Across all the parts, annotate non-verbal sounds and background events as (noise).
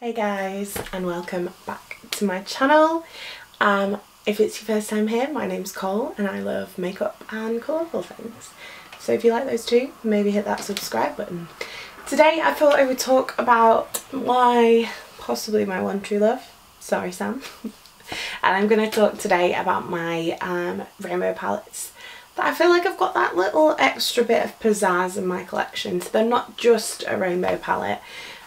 Hey guys and welcome back to my channel. Um, if it's your first time here, my name's Cole and I love makeup and colourful things. So if you like those two, maybe hit that subscribe button. Today I thought I would talk about why, possibly my one true love, sorry Sam, (laughs) and I'm going to talk today about my um, rainbow palettes. But I feel like I've got that little extra bit of pizzazz in my collection, so they're not just a rainbow palette.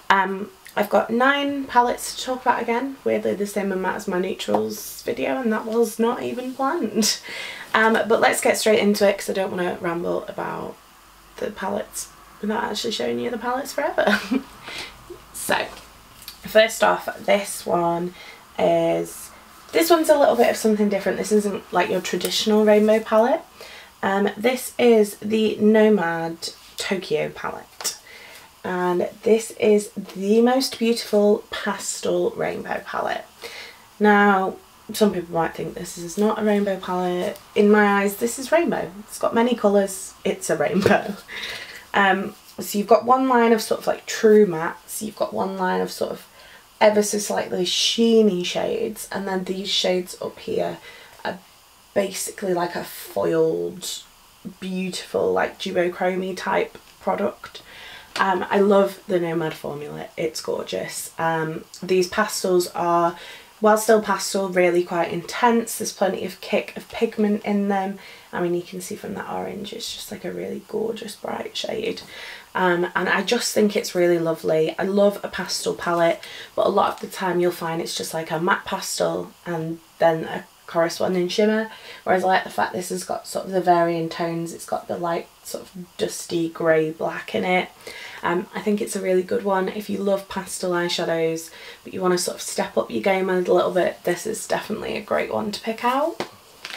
Um, I've got nine palettes to talk about again, weirdly the same amount as my neutrals video and that was not even planned. (laughs) Um, but let's get straight into it because I don't want to ramble about the palettes without actually showing you the palettes forever. (laughs) so, first off, this one is, this one's a little bit of something different. This isn't like your traditional rainbow palette. Um, this is the Nomad Tokyo palette and this is the most beautiful pastel rainbow palette. Now some people might think this is not a rainbow palette. In my eyes this is rainbow. It's got many colours, it's a rainbow. (laughs) Um, so you've got one line of sort of like true mattes, you've got one line of sort of ever so slightly sheeny shades and then these shades up here are basically like a foiled beautiful like duochrome type product um, I love the Nomad formula, it's gorgeous. Um, these pastels are, while still pastel, really quite intense. There's plenty of kick of pigment in them. I mean, you can see from that orange, it's just like a really gorgeous bright shade. Um, and I just think it's really lovely. I love a pastel palette, but a lot of the time you'll find it's just like a matte pastel and then a corresponding shimmer whereas I like the fact this has got sort of the varying tones it's got the light sort of dusty grey black in it. Um, I think it's a really good one. If you love pastel eyeshadows but you want to sort of step up your game a little bit this is definitely a great one to pick out.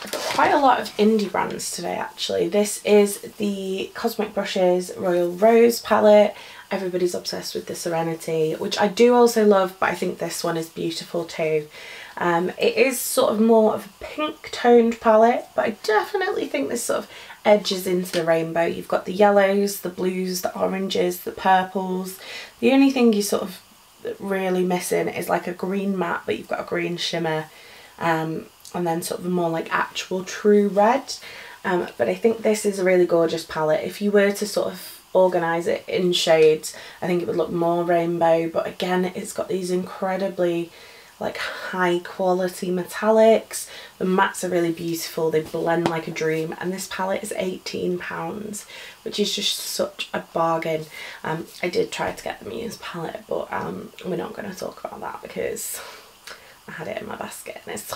I've got quite a lot of indie brands today actually. This is the Cosmic Brushes Royal Rose palette. Everybody's obsessed with the Serenity which I do also love but I think this one is beautiful too. Um, it is sort of more of a pink toned palette, but I definitely think this sort of edges into the rainbow. You've got the yellows, the blues, the oranges, the purples. The only thing you sort of really missing is like a green matte, but you've got a green shimmer. Um, and then sort of a more like actual true red. Um, but I think this is a really gorgeous palette. If you were to sort of organise it in shades, I think it would look more rainbow. But again, it's got these incredibly like high quality metallics. The mattes are really beautiful, they blend like a dream and this palette is £18 which is just such a bargain. Um, I did try to get the Muse palette but um, we're not going to talk about that because I had it in my basket and it's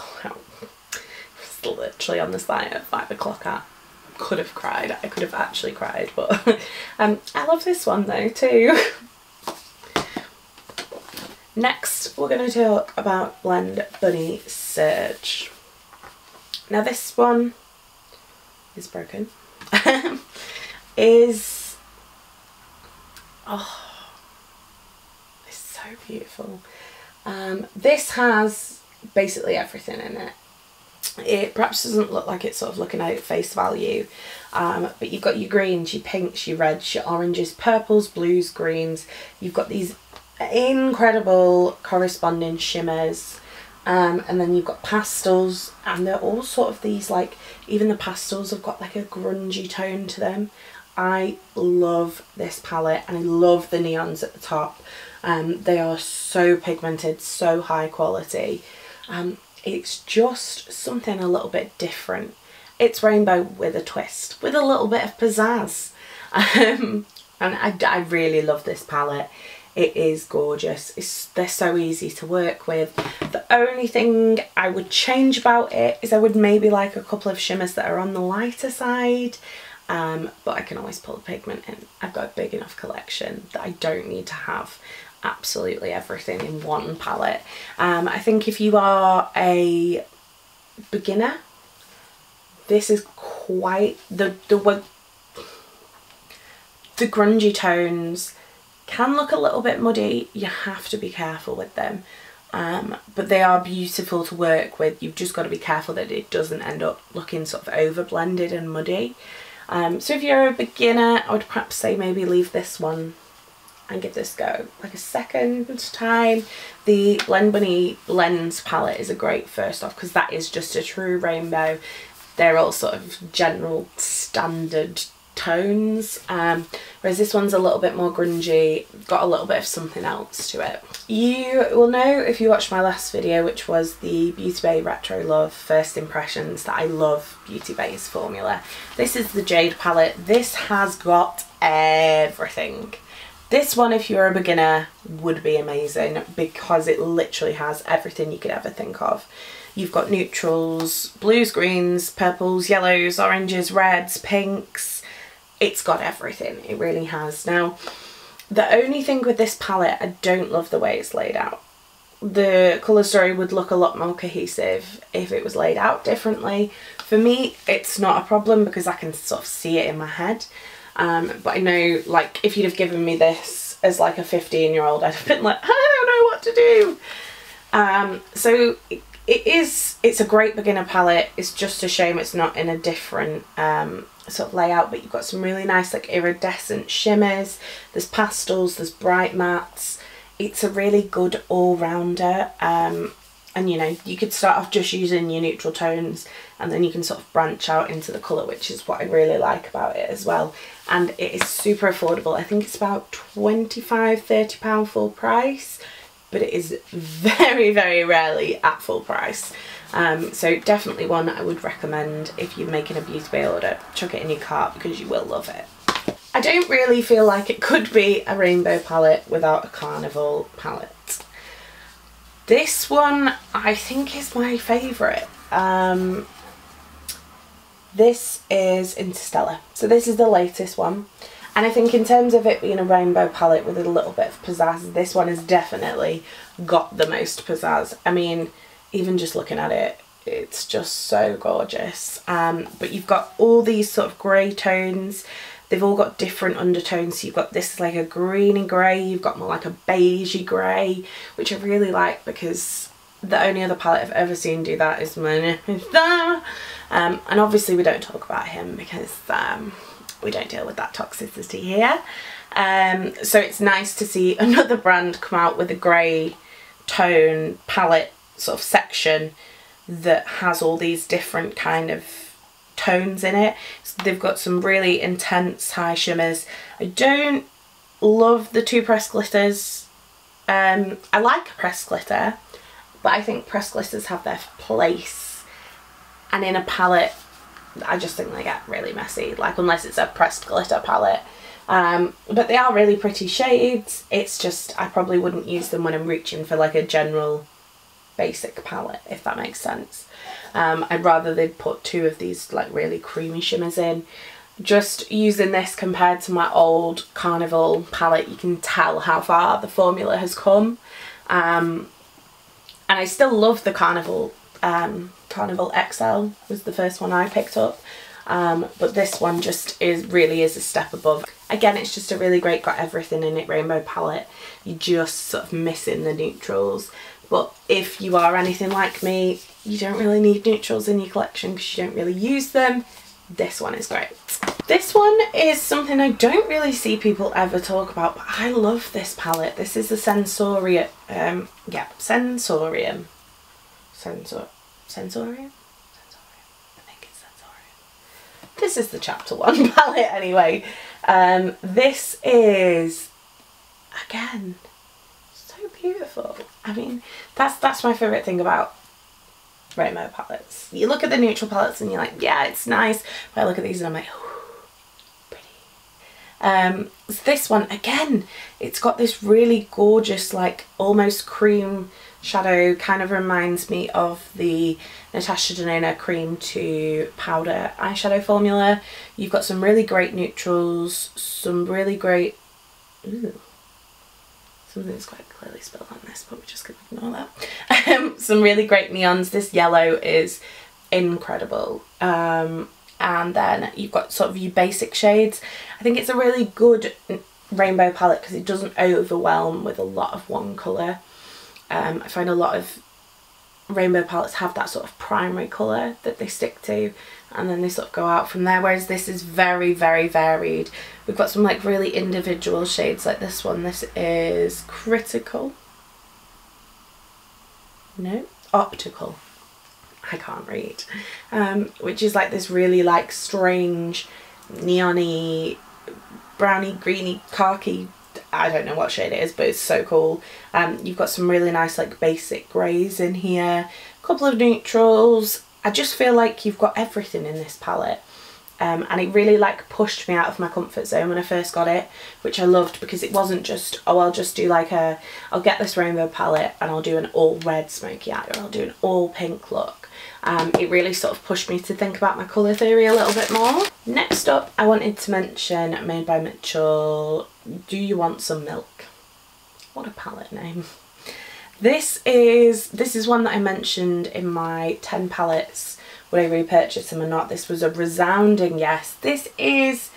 literally on the site at 5 o'clock at could have cried, I could have actually cried but (laughs) um, I love this one though too. (laughs) Next, we're going to talk about Blend Bunny Surge. Now this one is broken. (laughs) is oh, it's so beautiful. Um, this has basically everything in it. It perhaps doesn't look like it's sort of looking at face value, um, but you've got your greens, your pinks, your reds, your oranges, purples, blues, greens. You've got these incredible corresponding shimmers um, and then you've got pastels and they're all sort of these like even the pastels have got like a grungy tone to them. I love this palette and I love the neons at the top. Um, they are so pigmented so high quality. Um, it's just something a little bit different. It's rainbow with a twist with a little bit of pizzazz. (laughs) Um, and I, I really love this palette it is gorgeous. It's, they're so easy to work with. The only thing I would change about it is I would maybe like a couple of shimmers that are on the lighter side. Um, but I can always pull the pigment in. I've got a big enough collection that I don't need to have absolutely everything in one palette. Um, I think if you are a beginner, this is quite the the the grungy tones can look a little bit muddy, you have to be careful with them. Um, but they are beautiful to work with. You've just got to be careful that it doesn't end up looking sort of over blended and muddy. Um, so if you're a beginner, I would perhaps say maybe leave this one and give this go like a second time. The Blend Bunny Lens palette is a great first off because that is just a true rainbow. They're all sort of general standard tones um, whereas this one's a little bit more grungy got a little bit of something else to it. You will know if you watched my last video which was the Beauty Bay Retro Love first impressions that I love Beauty Bay's formula. This is the Jade palette. This has got everything. This one if you're a beginner would be amazing because it literally has everything you could ever think of. You've got neutrals, blues, greens, purples, yellows, oranges, reds, pinks, it's got everything. It really has. Now the only thing with this palette I don't love the way it's laid out. The colour story would look a lot more cohesive if it was laid out differently. For me it's not a problem because I can sort of see it in my head. Um, but I know like if you'd have given me this as like a 15 year old I'd have been like I don't know what to do. Um, so it, it is it's a great beginner palette. It's just a shame it's not in a different um, sort of layout but you've got some really nice like iridescent shimmers. There's pastels there's bright mattes. It's a really good all-rounder um, and you know you could start off just using your neutral tones and then you can sort of branch out into the colour which is what I really like about it as well. And it is super affordable. I think it's about 25 30 pound full price but it is very very rarely at full price um, so definitely one I would recommend if you're making a Beauty Bay order. Chuck it in your cart because you will love it. I don't really feel like it could be a rainbow palette without a carnival palette. This one I think is my favourite. Um, this is Interstellar. So this is the latest one. And I think in terms of it being a rainbow palette with a little bit of pizzazz, this one has definitely got the most pizzazz. I mean, even just looking at it it's just so gorgeous. Um, but you've got all these sort of grey tones. They've all got different undertones. So you've got this like a greeny grey you've got more like a beigey grey which I really like because the only other palette I've ever seen do that is Manifesta. Um, and obviously we don't talk about him because um, we don't deal with that toxicity here um, so it's nice to see (laughs) another brand come out with a grey tone palette sort of section that has all these different kind of tones in it. So they've got some really intense high shimmers. I don't love the two press glitters. Um, I like a pressed glitter, but I think press glitters have their place. And in a palette, I just think they get really messy, like unless it's a pressed glitter palette. Um, but they are really pretty shades. It's just, I probably wouldn't use them when I'm reaching for like a general basic palette if that makes sense. Um, I'd rather they'd put two of these like really creamy shimmers in. Just using this compared to my old Carnival palette you can tell how far the formula has come. Um, and I still love the Carnival, um, Carnival XL was the first one I picked up. Um, but this one just is really is a step above. Again, it's just a really great, got everything in it rainbow palette. You're just sort of missing the neutrals. But if you are anything like me, you don't really need neutrals in your collection because you don't really use them. This one is great. This one is something I don't really see people ever talk about, but I love this palette. This is the Sensorium, um, yeah, Sensorium. Sensor, Sensorium? Sensorium? I think it's Sensorium. This is the chapter one (laughs) palette anyway. Um, this is, again, so beautiful. I mean, that's that's my favourite thing about rainbow palettes. You look at the neutral palettes and you're like, yeah, it's nice. But I look at these and I'm like, pretty. Um, this one, again, it's got this really gorgeous, like almost cream shadow. Kind of reminds me of the Natasha Denona cream to powder eyeshadow formula. You've got some really great neutrals, some really great... Ooh, something's quite clearly spilled on this but we're just going to ignore that. Um, some really great neons. This yellow is incredible. Um, and then you've got sort of your basic shades. I think it's a really good rainbow palette because it doesn't overwhelm with a lot of one colour. Um, I find a lot of rainbow palettes have that sort of primary colour that they stick to and then they sort of go out from there whereas this is very very varied. We've got some like really individual shades like this one. This is critical. No? Optical. I can't read. Um, which is like this really like strange neony browny greeny khaki I don't know what shade it is but it's so cool. Um, you've got some really nice like basic greys in here a couple of neutrals. I just feel like you've got everything in this palette. Um, and it really like pushed me out of my comfort zone when I first got it which I loved because it wasn't just oh I'll just do like a I'll get this rainbow palette and I'll do an all red smoky eye or I'll do an all pink look. Um, it really sort of pushed me to think about my colour theory a little bit more. Next up I wanted to mention Made by Mitchell Do You Want Some Milk? What a palette name. This is this is one that I mentioned in my 10 palettes would I repurchase them or not. This was a resounding yes. This is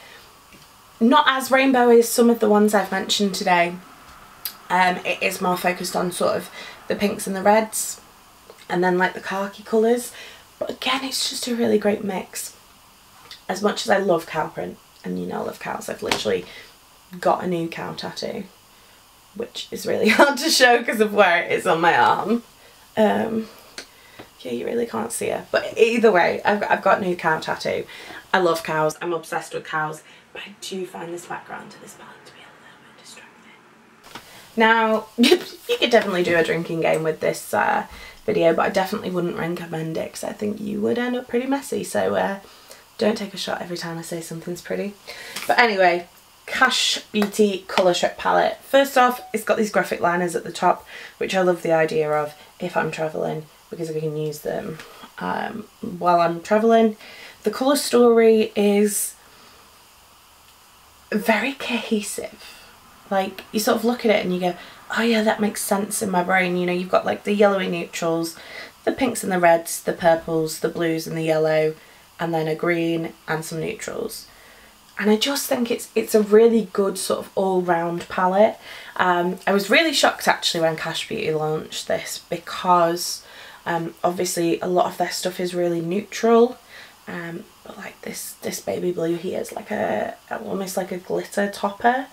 not as rainbow as some of the ones I've mentioned today. Um, it is more focused on sort of the pinks and the reds and then like the khaki colours. But again, it's just a really great mix. As much as I love cow print, and you know I love cows, I've literally got a new cow tattoo which is really (laughs) hard to show because of where it is on my arm. Um, yeah, you really can't see her. But either way, I've, I've got a new cow tattoo. I love cows. I'm obsessed with cows. But I do find this background to this palette to be a little bit distracting. Now, (laughs) you could definitely do a drinking game with this uh, video, but I definitely wouldn't recommend it because I think you would end up pretty messy. So uh, don't take a shot every time I say something's pretty. But anyway, Kash Beauty Colour Strip palette. First off, it's got these graphic liners at the top, which I love the idea of if I'm travelling because I can use them um, while I'm travelling. The colour story is very cohesive. Like, you sort of look at it and you go, oh yeah, that makes sense in my brain. You know, you've got like the yellowy neutrals, the pinks and the reds, the purples, the blues and the yellow, and then a green and some neutrals and I just think it's it's a really good sort of all-round palette. Um, I was really shocked actually when Kash Beauty launched this because um, obviously a lot of their stuff is really neutral. Um, but like this this baby blue here is like a almost like a glitter topper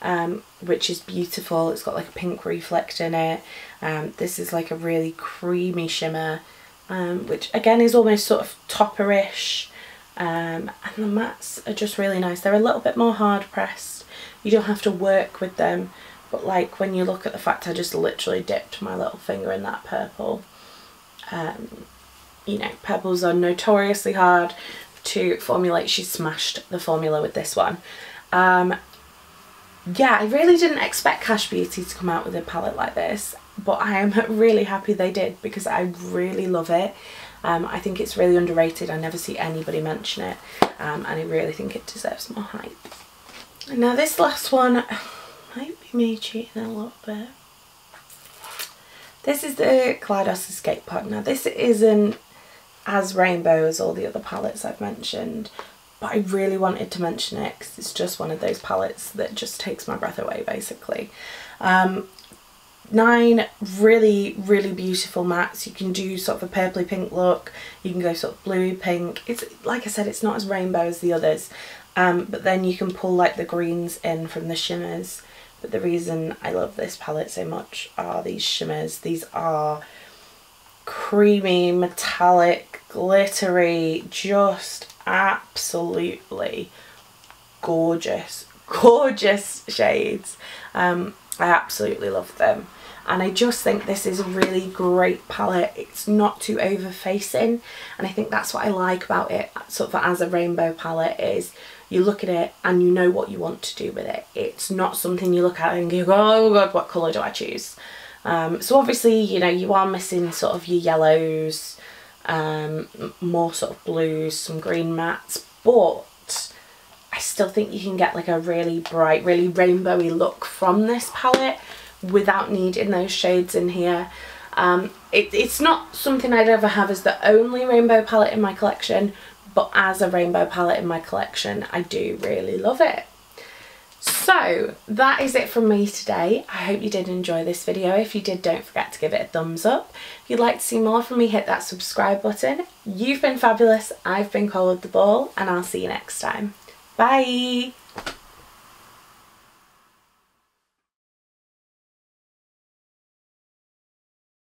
um, which is beautiful. It's got like a pink reflect in it. Um, this is like a really creamy shimmer um, which again is almost sort of topperish um, and the mats are just really nice. They're a little bit more hard pressed. You don't have to work with them but like when you look at the fact I just literally dipped my little finger in that purple um, you know purples are notoriously hard to formulate. She smashed the formula with this one. Um, yeah, I really didn't expect Kash Beauty to come out with a palette like this, but I am (laughs) really happy they did because I really love it. Um, I think it's really underrated. I never see anybody mention it um, and I really think it deserves more hype. Now this last one (sighs) might be me cheating a little bit. This is the Kaleidos Escape Pod. Now this isn't as rainbow as all the other palettes I've mentioned but I really wanted to mention it because it's just one of those palettes that just takes my breath away basically. Um, nine really really beautiful mattes. You can do sort of a purpley pink look. You can go sort of bluey pink. It's like I said it's not as rainbow as the others. Um, but then you can pull like the greens in from the shimmers. But the reason I love this palette so much are these shimmers. These are creamy metallic glittery just absolutely gorgeous gorgeous shades. Um, I absolutely love them and I just think this is a really great palette. It's not too over facing and I think that's what I like about it sort of as a rainbow palette is you look at it and you know what you want to do with it. It's not something you look at and go oh god what colour do I choose? Um, so obviously you know you are missing sort of your yellows um, more sort of blues some green mattes but I still think you can get like a really bright really rainbowy look from this palette without needing those shades in here. Um, it, it's not something I'd ever have as the only rainbow palette in my collection, but as a rainbow palette in my collection, I do really love it. So that is it from me today. I hope you did enjoy this video. If you did, don't forget to give it a thumbs up. If you'd like to see more from me, hit that subscribe button. You've been fabulous. I've been Cole the Ball and I'll see you next time. Bye!